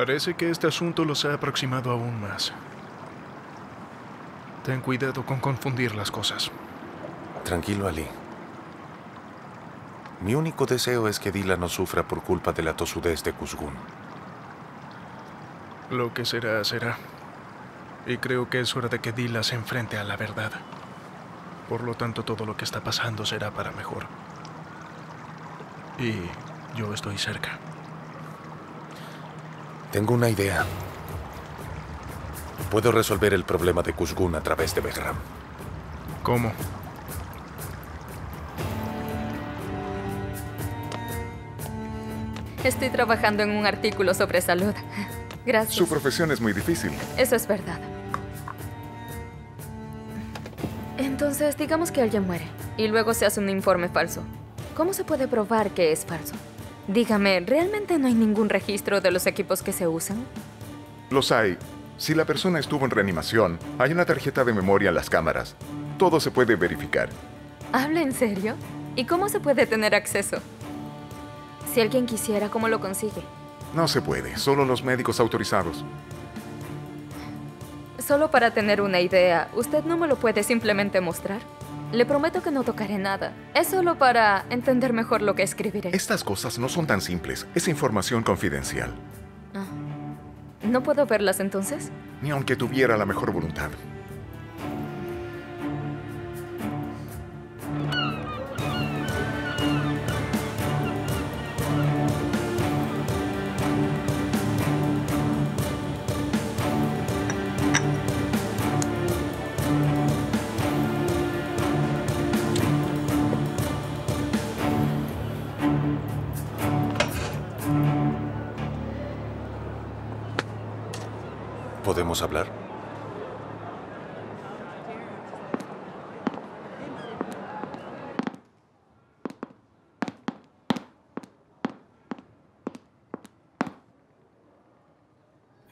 Parece que este asunto los ha aproximado aún más. Ten cuidado con confundir las cosas. Tranquilo, Ali. Mi único deseo es que Dila no sufra por culpa de la tosudez de Kuzgun. Lo que será, será. Y creo que es hora de que Dila se enfrente a la verdad. Por lo tanto, todo lo que está pasando será para mejor. Y yo estoy cerca. Tengo una idea. Puedo resolver el problema de Kuzgun a través de Behram. ¿Cómo? Estoy trabajando en un artículo sobre salud. Gracias. Su profesión es muy difícil. Eso es verdad. Entonces, digamos que alguien muere y luego se hace un informe falso. ¿Cómo se puede probar que es falso? Dígame, ¿realmente no hay ningún registro de los equipos que se usan? Los hay. Si la persona estuvo en reanimación, hay una tarjeta de memoria en las cámaras. Todo se puede verificar. ¿Habla en serio? ¿Y cómo se puede tener acceso? Si alguien quisiera, ¿cómo lo consigue? No se puede, solo los médicos autorizados. Solo para tener una idea, ¿usted no me lo puede simplemente mostrar? Le prometo que no tocaré nada. Es solo para entender mejor lo que escribiré. Estas cosas no son tan simples. Es información confidencial. Ah. ¿No puedo verlas entonces? Ni aunque tuviera la mejor voluntad. ¿Podemos hablar?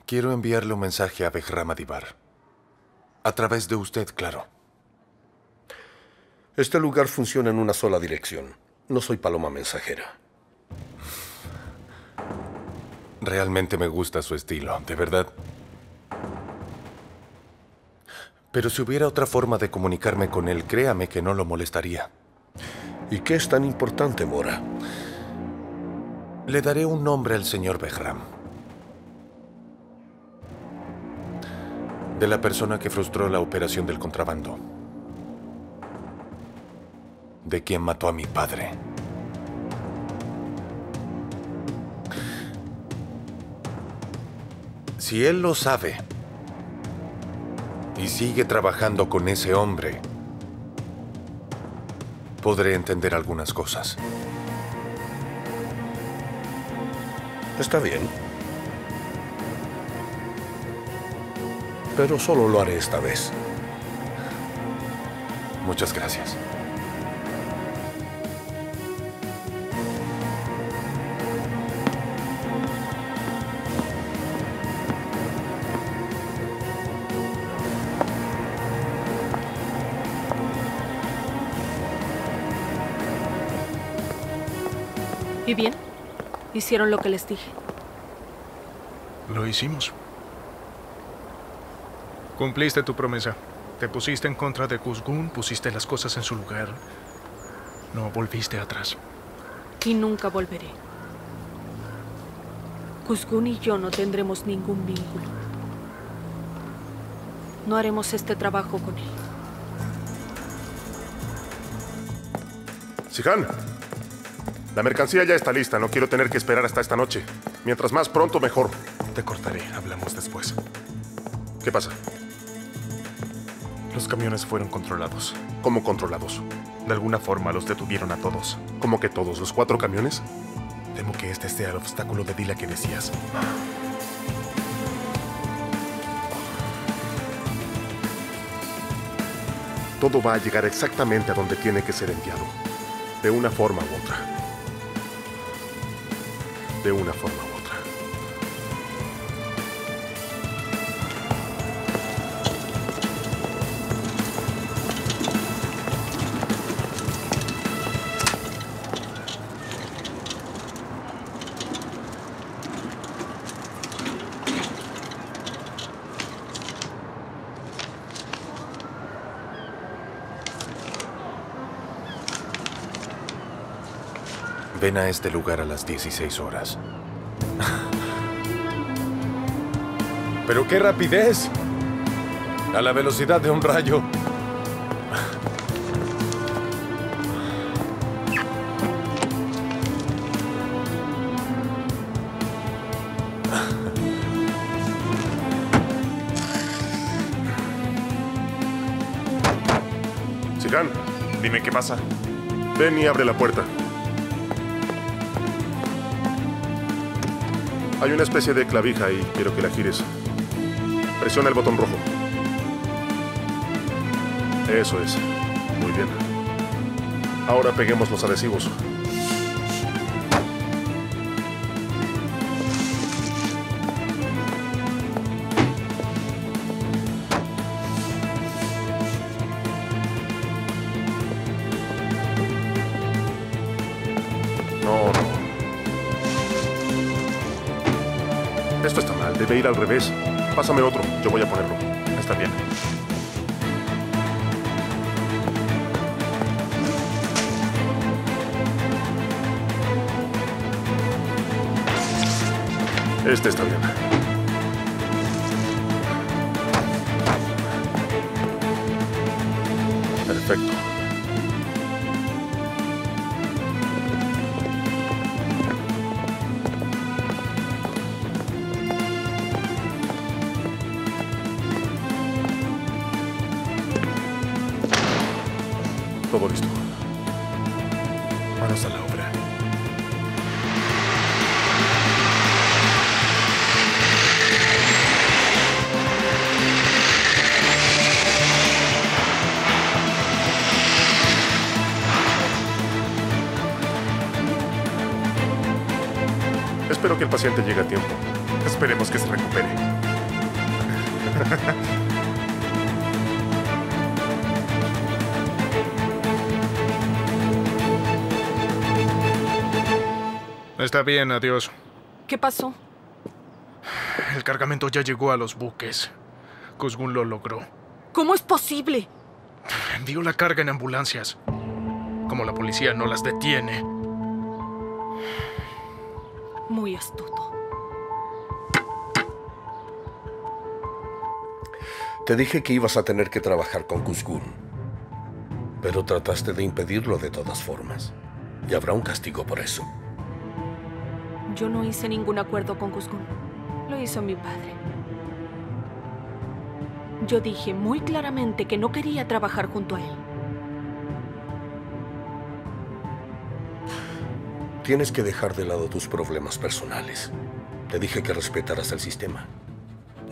Quiero enviarle un mensaje a Behram Adibar. A través de usted, claro. Este lugar funciona en una sola dirección. No soy paloma mensajera. Realmente me gusta su estilo, de verdad. Pero si hubiera otra forma de comunicarme con él, créame que no lo molestaría. ¿Y qué es tan importante, Mora? Le daré un nombre al señor Behram. De la persona que frustró la operación del contrabando. De quien mató a mi padre. Si él lo sabe y sigue trabajando con ese hombre, podré entender algunas cosas. Está bien. Pero solo lo haré esta vez. Muchas gracias. ¿Hicieron lo que les dije? Lo hicimos. Cumpliste tu promesa. Te pusiste en contra de Kuzgun, pusiste las cosas en su lugar. No volviste atrás. Y nunca volveré. Kuzgun y yo no tendremos ningún vínculo. No haremos este trabajo con él. Sihan, la mercancía ya está lista. No quiero tener que esperar hasta esta noche. Mientras más pronto, mejor. Te cortaré. Hablamos después. ¿Qué pasa? Los camiones fueron controlados. ¿Cómo controlados? De alguna forma los detuvieron a todos. ¿Cómo que todos? ¿Los cuatro camiones? Temo que este sea el obstáculo de Dila que decías. Todo va a llegar exactamente a donde tiene que ser enviado. De una forma u otra. De una forma Ven a este lugar a las 16 horas. ¡Pero qué rapidez! A la velocidad de un rayo. Sigan, Dime qué pasa. ven y abre la puerta. Hay una especie de clavija y quiero que la gires. Presiona el botón rojo. Eso es. Muy bien. Ahora peguemos los adhesivos. Revés. Pásame otro, yo voy a ponerlo. Está bien. Este está bien. Espero que el paciente llegue a tiempo. Esperemos que se recupere. Está bien, adiós. ¿Qué pasó? El cargamento ya llegó a los buques. Kuzgun lo logró. ¿Cómo es posible? Envió la carga en ambulancias. Como la policía no las detiene. Muy astuto. Te dije que ibas a tener que trabajar con Kuzgun. Pero trataste de impedirlo de todas formas. Y habrá un castigo por eso. Yo no hice ningún acuerdo con Kuzgun. Lo hizo mi padre. Yo dije muy claramente que no quería trabajar junto a él. Tienes que dejar de lado tus problemas personales. Te dije que respetaras el sistema.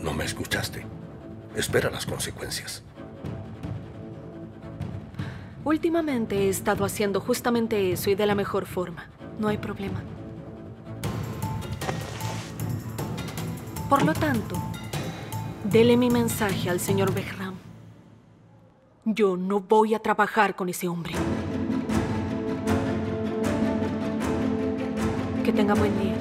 No me escuchaste. Espera las consecuencias. Últimamente he estado haciendo justamente eso y de la mejor forma. No hay problema. Por lo tanto, dele mi mensaje al señor Behram. Yo no voy a trabajar con ese hombre. Que tenga buen día.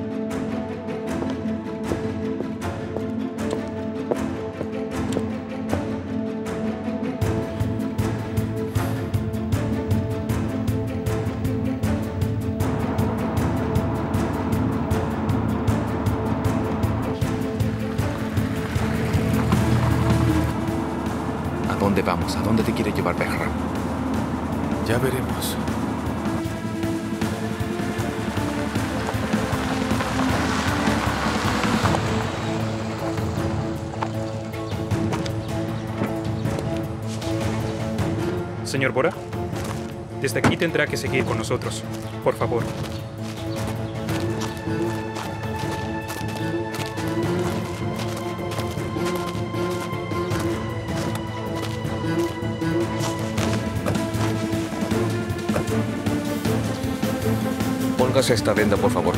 ¿A dónde vamos? ¿A dónde te quiere llevar Behram? Ya veremos. Señor Bora, desde aquí tendrá que seguir con nosotros. Por favor. Póngase esta venda, por favor.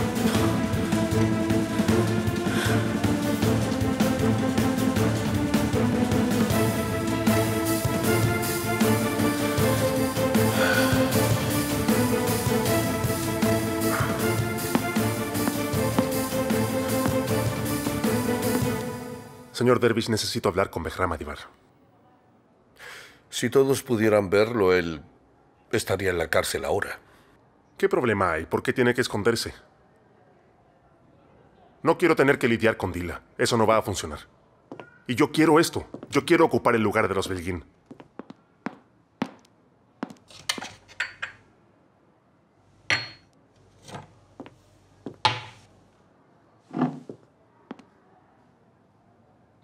Señor Dervish, necesito hablar con Behram Adivar. Si todos pudieran verlo, él estaría en la cárcel ahora. ¿Qué problema hay? ¿Por qué tiene que esconderse? No quiero tener que lidiar con Dila. Eso no va a funcionar. Y yo quiero esto. Yo quiero ocupar el lugar de los Belgin.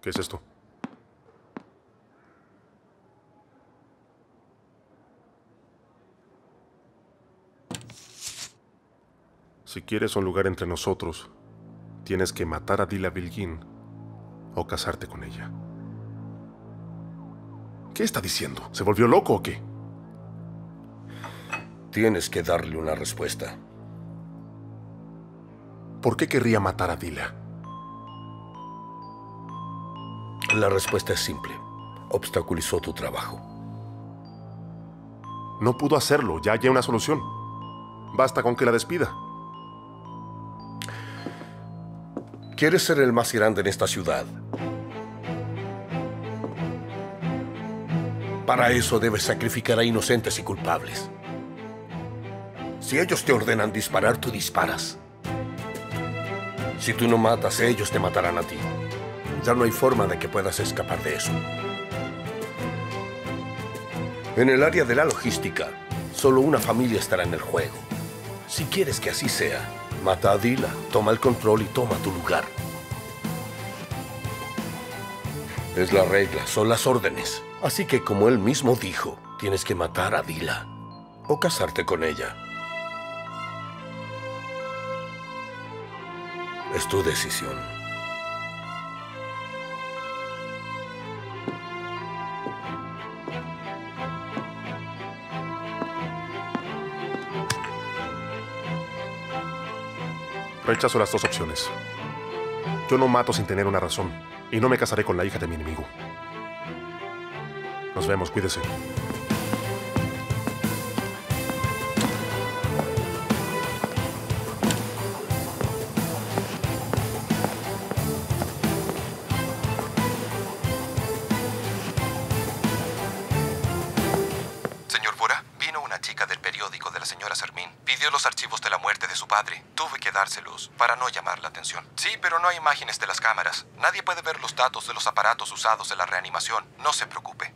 ¿Qué es esto? Si quieres un lugar entre nosotros, tienes que matar a Dila Bilgin o casarte con ella. ¿Qué está diciendo? ¿Se volvió loco o qué? Tienes que darle una respuesta. ¿Por qué querría matar a Dila? La respuesta es simple. Obstaculizó tu trabajo. No pudo hacerlo. Ya hay una solución. Basta con que la despida. ¿Quieres ser el más grande en esta ciudad? Para eso debes sacrificar a inocentes y culpables. Si ellos te ordenan disparar, tú disparas. Si tú no matas, ellos te matarán a ti. Ya no hay forma de que puedas escapar de eso. En el área de la logística, solo una familia estará en el juego. Si quieres que así sea, mata a Dila, toma el control y toma tu lugar. Es la regla, son las órdenes. Así que como él mismo dijo, tienes que matar a Dila o casarte con ella. Es tu decisión. Rechazo las dos opciones. Yo no mato sin tener una razón. Y no me casaré con la hija de mi enemigo. Nos vemos, cuídese. Padre. Tuve que dárselos para no llamar la atención. Sí, pero no hay imágenes de las cámaras. Nadie puede ver los datos de los aparatos usados en la reanimación. No se preocupe.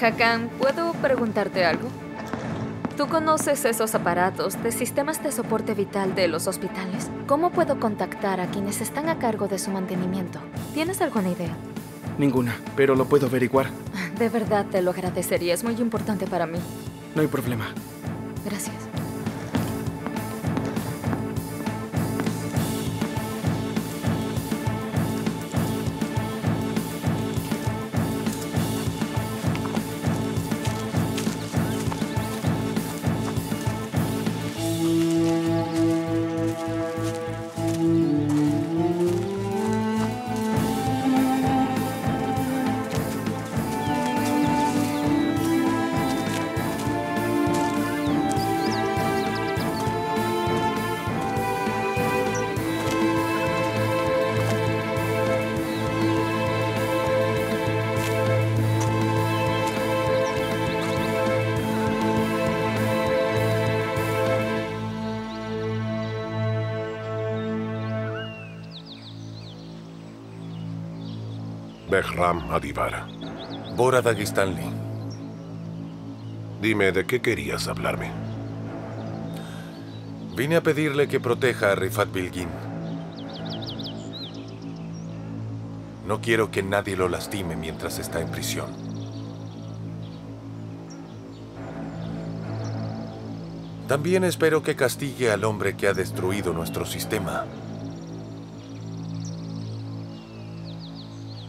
Hakan, ¿puedo preguntarte algo? ¿Tú conoces esos aparatos de sistemas de soporte vital de los hospitales? ¿Cómo puedo contactar a quienes están a cargo de su mantenimiento? ¿Tienes alguna idea? Ninguna, pero lo puedo averiguar. De verdad te lo agradecería, es muy importante para mí. No hay problema. Gracias. Behram Adivar. Bora Dagistanli. Dime, ¿de qué querías hablarme? Vine a pedirle que proteja a Rifat Bilgin. No quiero que nadie lo lastime mientras está en prisión. También espero que castigue al hombre que ha destruido nuestro sistema.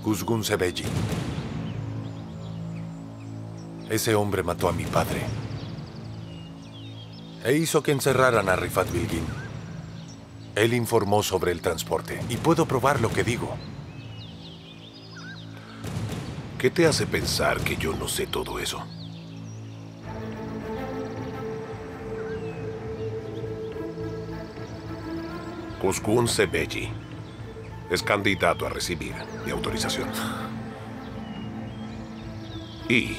Kuzgun Sebeji. Ese hombre mató a mi padre. E hizo que encerraran a Rifat Bilgin. Él informó sobre el transporte, y puedo probar lo que digo. ¿Qué te hace pensar que yo no sé todo eso? Kuzgun Sebeji. Es candidato a recibir mi autorización. Y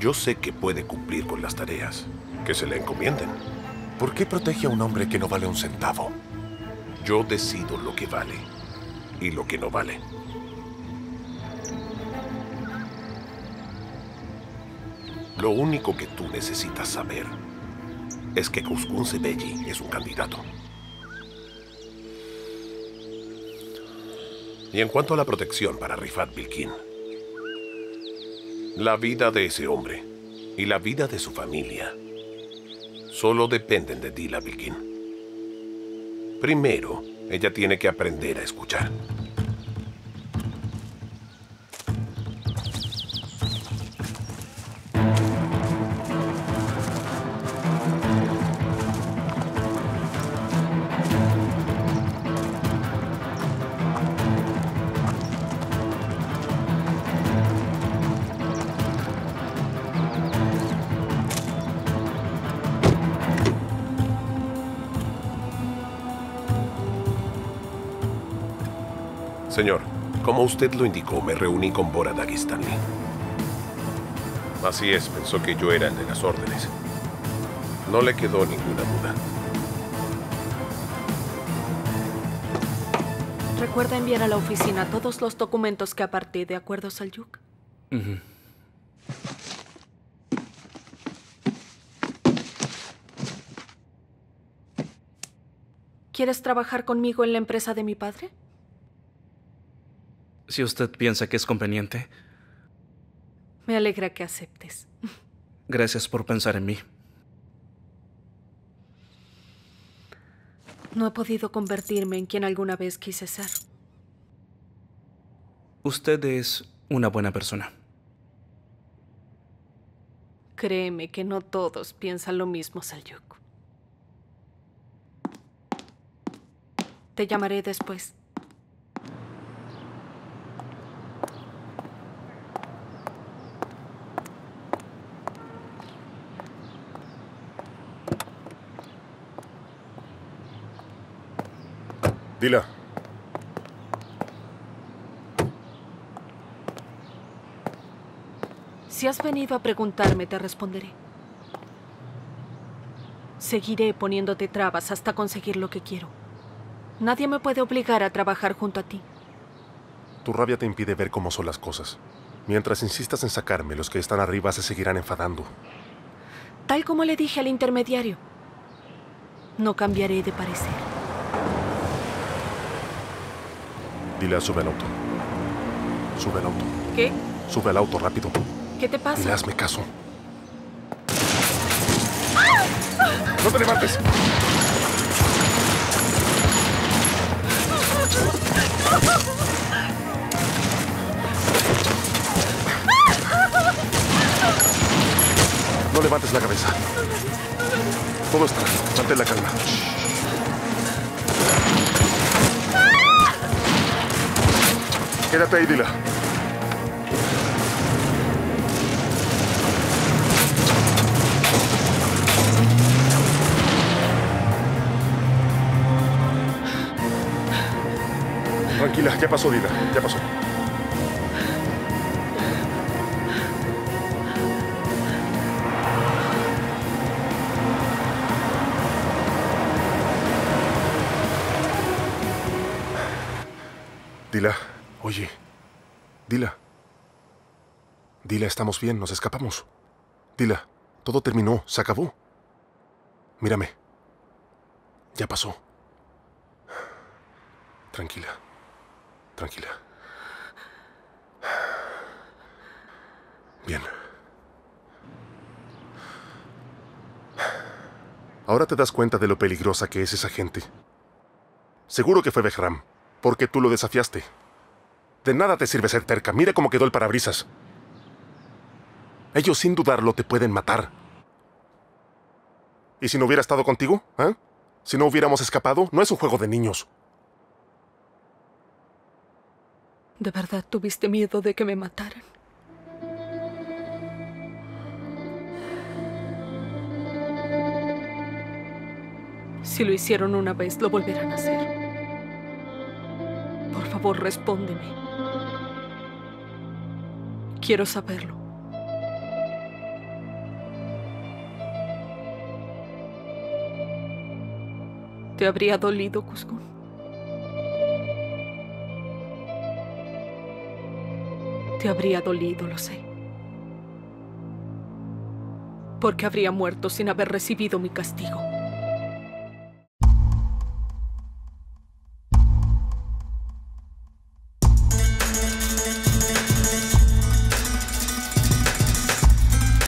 yo sé que puede cumplir con las tareas que se le encomienden. ¿Por qué protege a un hombre que no vale un centavo? Yo decido lo que vale y lo que no vale. Lo único que tú necesitas saber es que Kuzgun Sebelli es un candidato. Y en cuanto a la protección para Rifat Bilkin, la vida de ese hombre y la vida de su familia solo dependen de Dila Bilkin. Primero, ella tiene que aprender a escuchar. Señor, como usted lo indicó, me reuní con Bora Dagistanli. Así es, pensó que yo era el de las órdenes. No le quedó ninguna duda. Recuerda enviar a la oficina todos los documentos que aparté, ¿de acuerdo, Salyuk? Ujú. ¿Quieres trabajar conmigo en la empresa de mi padre? Si usted piensa que es conveniente, Me alegra que aceptes. gracias por pensar en mí. No he podido convertirme en quien alguna vez quise ser. Usted es una buena persona. Créeme que no todos piensan lo mismo, Salyuk. Te llamaré después. Si has venido a preguntarme, te responderé. Seguiré poniéndote trabas hasta conseguir lo que quiero. Nadie me puede obligar a trabajar junto a ti. Tu rabia te impide ver cómo son las cosas. Mientras insistas en sacarme, los que están arriba se seguirán enfadando. Tal como le dije al intermediario, no cambiaré de parecer. Dile a sube al auto. Sube al auto. ¿Qué? Sube al auto rápido. ¿Qué te pasa? Dile, hazme caso. ¡No te levantes! No levantes la cabeza. Todo está. Mantén la calma. Quédate ahí, Dila. Tranquila, ya pasó, Dila. Ya pasó. Oye. Dila. Dila, estamos bien, nos escapamos. Dila, todo terminó, se acabó. Mírame. Ya pasó. Tranquila. Tranquila. Bien. Ahora te das cuenta de lo peligrosa que es esa gente. Seguro que fue Behram, porque tú lo desafiaste. De nada te sirve ser terca. Mira cómo quedó el parabrisas. Ellos sin dudarlo te pueden matar. ¿Y si no hubiera estado contigo? ¿Eh? Si no hubiéramos escapado, no es un juego de niños. ¿De verdad tuviste miedo de que me mataran? Si lo hicieron una vez, lo volverán a hacer. favor, respóndeme. Quiero saberlo. ¿Te habría dolido, Cuscún? Te habría dolido, lo sé. Porque habría muerto sin haber recibido mi castigo.